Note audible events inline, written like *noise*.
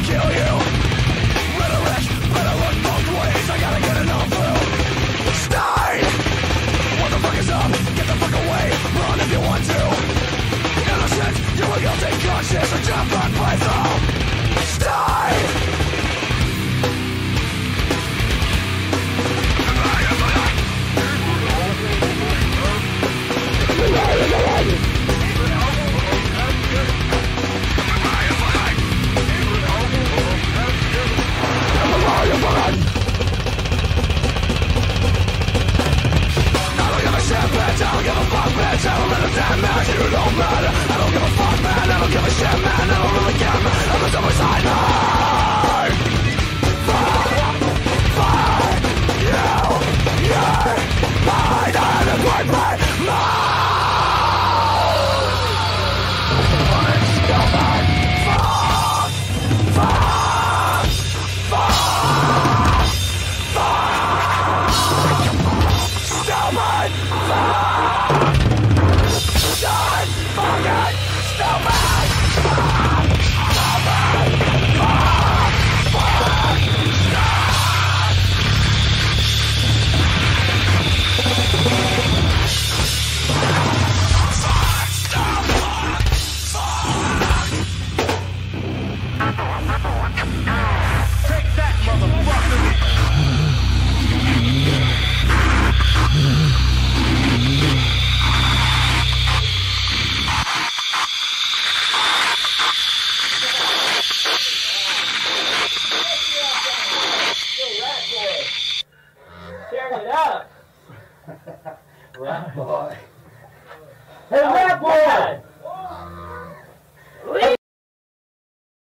kill you. Rhetoric, better look both ways. I gotta get it all through. Stay. What the fuck is up? Get the fuck away. Run if you want to. Innocent, you're a guilty conscience. A death on python. Up. *laughs* Rat boy. Hey, Rat Boy!